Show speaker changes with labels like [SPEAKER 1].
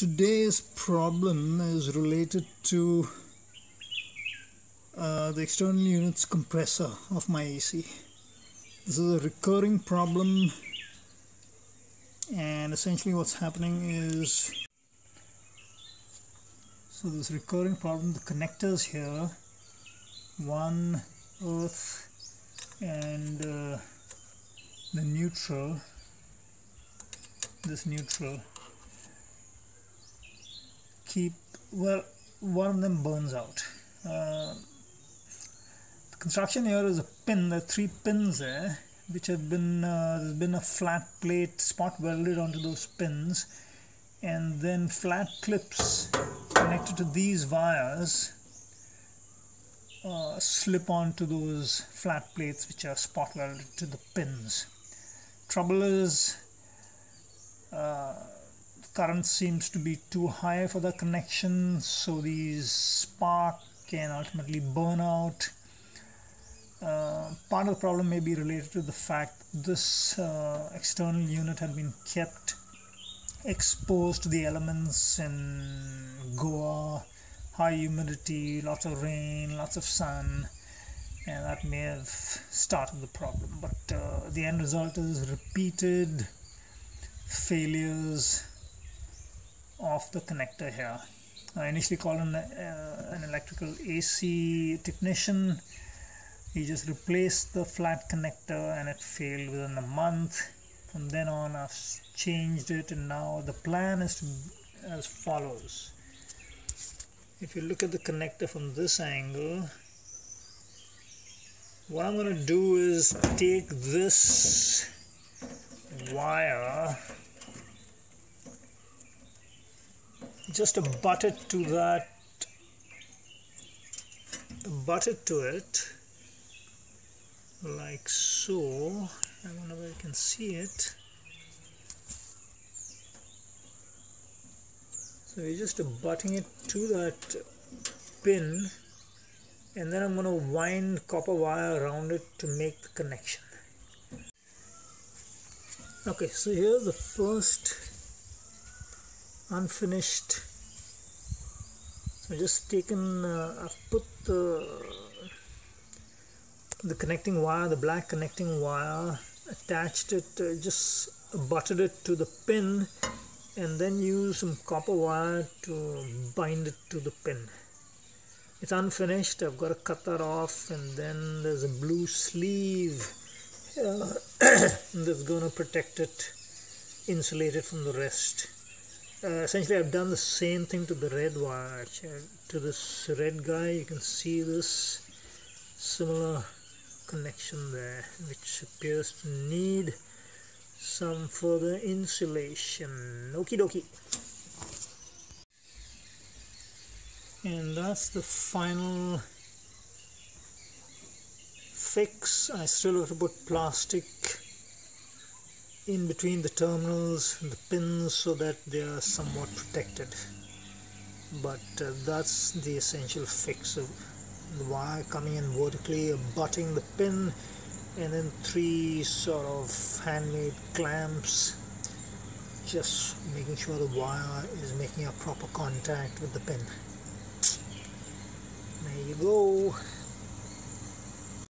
[SPEAKER 1] today's problem is related to uh, the external units compressor of my AC. This is a recurring problem and essentially what's happening is so this recurring problem the connectors here one earth and uh, the neutral this neutral keep well one of them burns out. Uh, the construction here is a pin there are three pins there which have been uh, there's been a flat plate spot welded onto those pins and then flat clips connected to these wires uh, slip onto those flat plates which are spot welded to the pins. Trouble is uh, current seems to be too high for the connection so these spark can ultimately burn out uh, part of the problem may be related to the fact this uh, external unit had been kept exposed to the elements in Goa, high humidity, lots of rain, lots of sun, and that may have started the problem. But uh, the end result is repeated failures of the connector here. I initially called an, uh, an electrical AC technician. He just replaced the flat connector and it failed within a month. From then on, I've changed it, and now the plan is to, as follows. If you look at the connector from this angle, what I'm going to do is take this wire just butt it to that butt it to it like so. I don't know if I can see it. So we're just butting it to that pin and then I'm going to wind copper wire around it to make the connection. Okay so here's the first unfinished. So just taken uh, I've put the the connecting wire the black connecting wire attached it uh, just butted it to the pin and then use some copper wire to bind it to the pin. It's unfinished. I've got to cut that off and then there's a blue sleeve uh, that's going to protect it insulate it from the rest uh, essentially I've done the same thing to the red wire actually. to this red guy. You can see this similar connection there which appears to need some further insulation. Okie dokie. And that's the final fix. I still have to put plastic in between the terminals the pins so that they are somewhat protected. But uh, that's the essential fix of the wire coming in vertically butting the pin and then three sort of handmade clamps just making sure the wire is making a proper contact with the pin. There you go